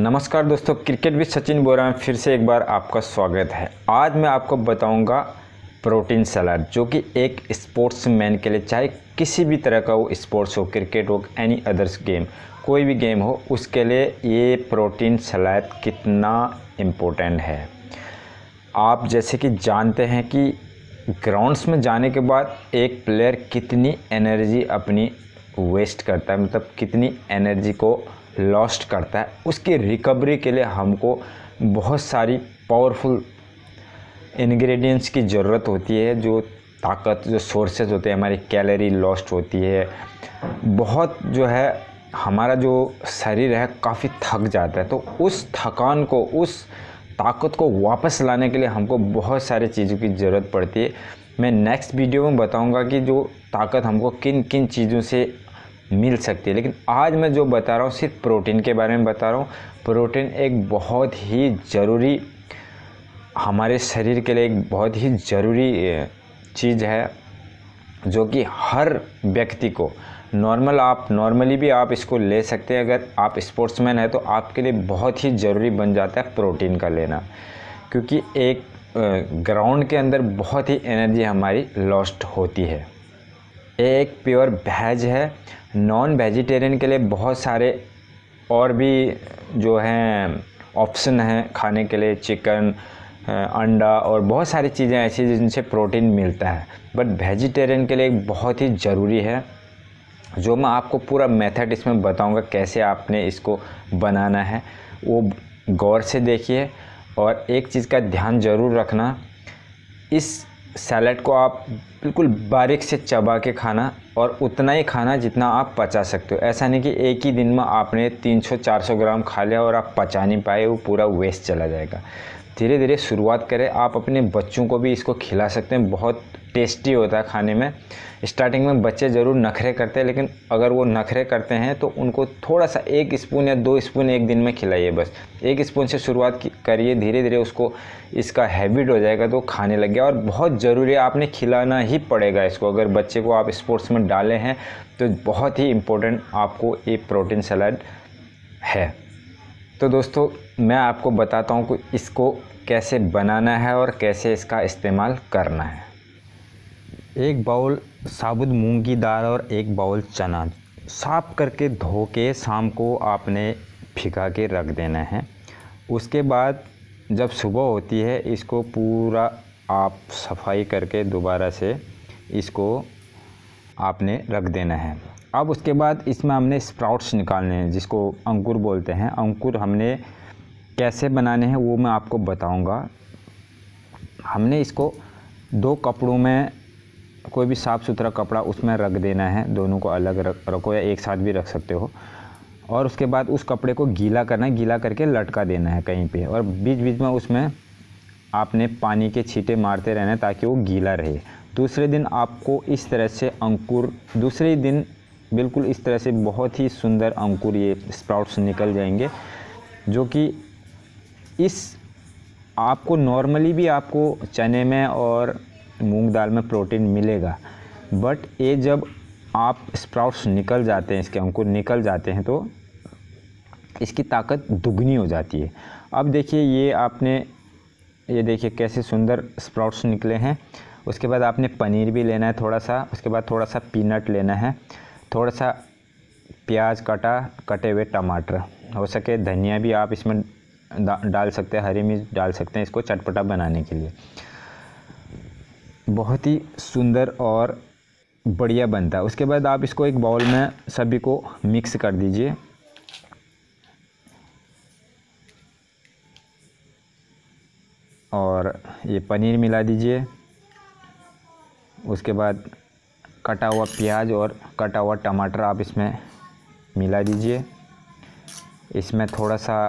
नमस्कार दोस्तों, cricket with Sachin बोरा में फिर से एक बार आपका स्वागत है। आज मैं आपको बताऊँगा प्रोटीन सलाद, जो कि एक स्पोर्ट्स मैन के लिए, चाहे किसी भी तरह का वो स्पोर्ट्स हो, क्रिकेट हो एनी अदर्स गेम कोई भी गेम हो, उसके लिए ये प्रोटीन सलाद कितना इम्पोर्टेंट है। आप जैसे कि जानते हैं कि ग्राउंड्स में जाने के बाद एक प्लेयर कितनी एनर्जी अपनी वेस्ट करता है मतलब कितनी एनर्जी को लॉस्ट करता है। उसकी रिकवरी के लिए हमको बहुत सारी पावरफुल इंग्रेडिएंट्स की ज़रूरत होती है, जो ताकत, जो सोर्सेज होते हैं, हमारी कैलोरी लॉस्ट होती है। बहुत जो है, हमारा जो शरीर है, काफ़ी थक जाता है। तो उस थकान को, उस ताकत को वापस लाने के लिए हमको बहुत सारी चीज़ों की ज़रूरत पड़ती है। मैं नेक्स्ट वीडियो में बताऊँगा कि जो ताकत हमको किन किन चीज़ों से मिल सकती है। लेकिन आज मैं जो बता रहा हूँ, सिर्फ़ प्रोटीन के बारे में बता रहा हूँ। प्रोटीन एक बहुत ही ज़रूरी, हमारे शरीर के लिए एक बहुत ही ज़रूरी चीज़ है, जो कि हर व्यक्ति को नॉर्मल आप, नॉर्मली भी आप इसको ले सकते हैं। अगर आप स्पोर्ट्समैन हैं तो आपके लिए बहुत ही ज़रूरी बन जाता है प्रोटीन का लेना। क्योंकि एक ग्राउंड के अंदर बहुत ही एनर्जी हमारी लॉस्ट होती है। एक प्योर वेज है। नॉन वेजिटेरियन के लिए बहुत सारे और भी जो हैं ऑप्शन हैं खाने के लिए चिकन अंडा और बहुत सारी चीज़ें ऐसी जिनसे प्रोटीन मिलता है। बट वेजिटेरियन के लिए बहुत ही ज़रूरी है। जो मैं आपको पूरा मेथड इसमें बताऊँगा कैसे आपने इसको बनाना है, वो गौर से देखिए। और एक चीज़ का ध्यान ज़रूर रखना, इस सैलड को आप बिल्कुल बारीक से चबा के खाना और उतना ही खाना जितना आप पचा सकते हो। ऐसा नहीं कि एक ही दिन में आपने 300-400 ग्राम खा लिया और आप पचा नहीं पाए, वो पूरा वेस्ट चला जाएगा। धीरे धीरे शुरुआत करें। आप अपने बच्चों को भी इसको खिला सकते हैं। बहुत टेस्टी होता है खाने में। स्टार्टिंग में बच्चे ज़रूर नखरे करते हैं, लेकिन अगर वो नखरे करते हैं तो उनको थोड़ा सा एक स्पून या दो स्पून एक दिन में खिलाइए बस। एक स्पून से शुरुआत करिए। धीरे धीरे उसको इसका हैबिट हो जाएगा तो खाने लग गया। और बहुत ज़रूरी है, आपने खिलाना ही पड़ेगा इसको। अगर बच्चे को आप स्पोर्ट्स में डाले हैं तो बहुत ही इम्पोर्टेंट आपको ये प्रोटीन सलाद है। तो दोस्तों, मैं आपको बताता हूँ कि इसको कैसे बनाना है और कैसे इसका इस्तेमाल करना है। एक बाउल साबुत मूंग की दाल और एक बाउल चना साफ़ करके धो के शाम को आपने भिगा के रख देना है। उसके बाद जब सुबह होती है, इसको पूरा आप सफ़ाई करके दोबारा से इसको आपने रख देना है। अब उसके बाद इसमें हमने स्प्राउट्स निकालने हैं, जिसको अंकुर बोलते हैं। अंकुर हमने कैसे बनाने हैं वो मैं आपको बताऊँगा। हमने इसको दो कपड़ों में, कोई भी साफ़ सुथरा कपड़ा उसमें रख देना है। दोनों को अलग रख, रखो या एक साथ भी रख सकते हो। और उसके बाद उस कपड़े को गीला करना है, गीला करके लटका देना है कहीं पे। और बीच बीच में उसमें आपने पानी के छींटे मारते रहना ताकि वो गीला रहे। दूसरे दिन आपको इस तरह से अंकुर, दूसरे दिन बिल्कुल इस तरह से बहुत ही सुंदर अंकुर ये स्प्राउट्स निकल जाएँगे, जो कि इस आपको नॉर्मली भी आपको चने में और मूंग दाल में प्रोटीन मिलेगा, बट ये जब आप स्प्राउट्स निकल जाते हैं, इसके अंकुर निकल जाते हैं तो इसकी ताकत दुगनी हो जाती है। अब देखिए ये आपने, ये देखिए कैसे सुंदर स्प्राउट्स निकले हैं। उसके बाद आपने पनीर भी लेना है थोड़ा सा उसके बाद थोड़ा सा पीनट लेना है थोड़ा सा प्याज कटा, कटे हुए टमाटर, हो सके धनिया भी आप इसमें डाल सकते हैं, हरी मिर्च डाल सकते हैं इसको चटपटा बनाने के लिए। बहुत ही सुंदर और बढ़िया बनता है। उसके बाद आप इसको एक बाउल में सभी को मिक्स कर दीजिए। और ये पनीर मिला दीजिए। उसके बाद कटा हुआ प्याज और कटा हुआ टमाटर आप इसमें मिला दीजिए। इसमें थोड़ा सा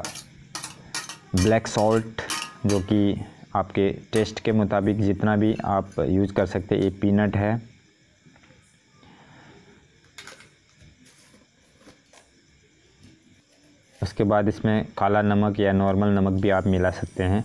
ब्लैक सॉल्ट जो कि आपके टेस्ट के मुताबिक जितना भी आप यूज़ कर सकते हैं, ये पीनट है। उसके बाद इसमें काला नमक या नॉर्मल नमक भी आप मिला सकते हैं।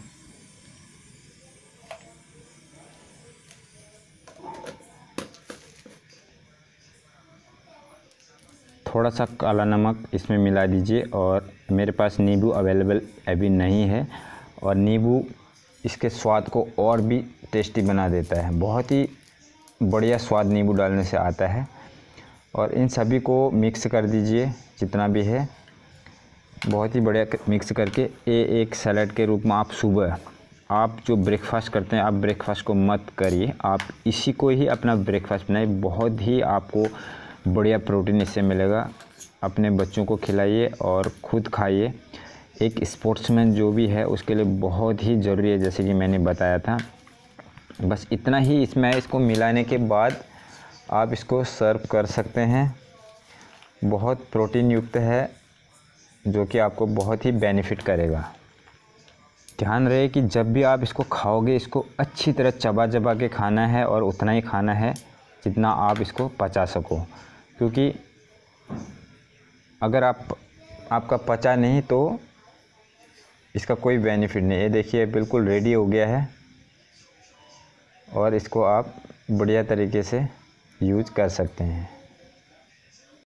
थोड़ा सा काला नमक इसमें मिला दीजिए और मेरे पास नींबू अवेलेबल अभी नहीं है और नींबू इसके स्वाद को और भी टेस्टी बना देता है। बहुत ही बढ़िया स्वाद नींबू डालने से आता है और इन सभी को मिक्स कर दीजिए जितना भी है। बहुत ही बढ़िया मिक्स करके ये एक सैलड के रूप में आप सुबह, आप जो ब्रेकफास्ट करते हैं, आप ब्रेकफास्ट को मत करिए। आप इसी को ही अपना ब्रेकफास्ट बनाइए। बहुत ही आपको बढ़िया प्रोटीन इससे मिलेगा। अपने बच्चों को खिलाइए और ख़ुद खाइए। एक स्पोर्ट्समैन जो भी है, उसके लिए बहुत ही ज़रूरी है, जैसे कि मैंने बताया था। बस इतना ही इसमें इसको मिलाने के बाद आप इसको सर्व कर सकते हैं। बहुत प्रोटीन युक्त है, जो कि आपको बहुत ही बेनिफिट करेगा। ध्यान रहे कि जब भी आप इसको खाओगे, इसको अच्छी तरह चबा चबा के खाना है और उतना ही खाना है जितना आप इसको पचा सको। क्योंकि अगर आप, आपका पचा नहीं तो इसका कोई बेनिफिट नहीं। है देखिए, बिल्कुल रेडी हो गया है और इसको आप बढ़िया तरीके से यूज़ कर सकते हैं।